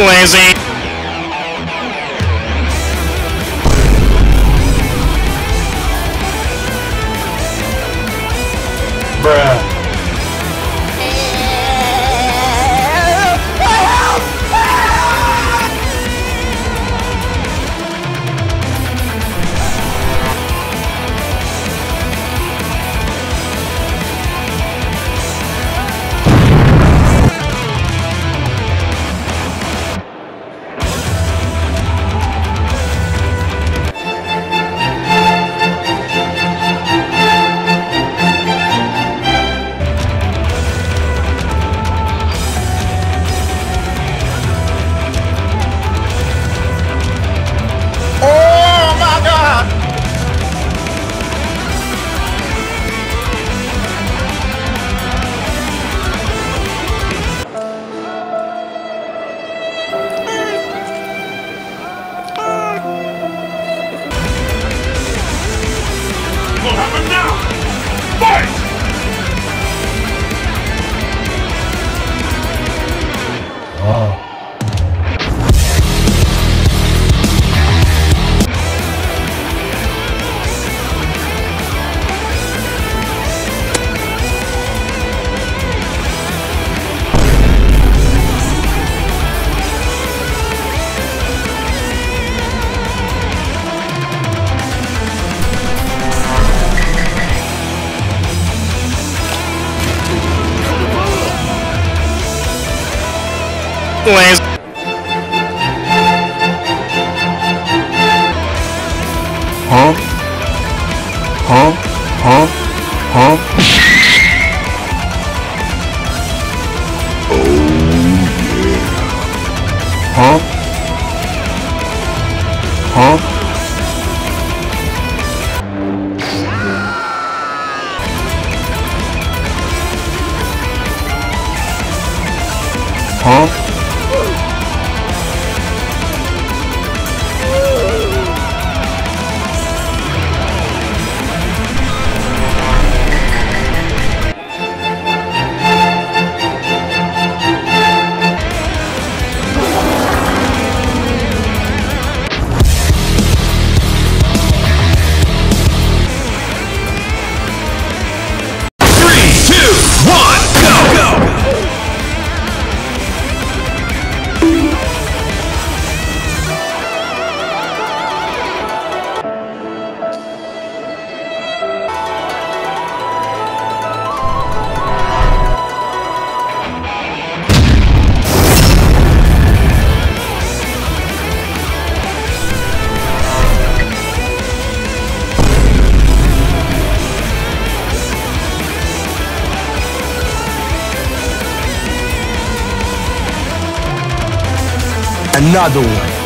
Lazy. Huh? Huh? Huh? Huh? Oh yeah. Huh? Huh? Huh? Another one.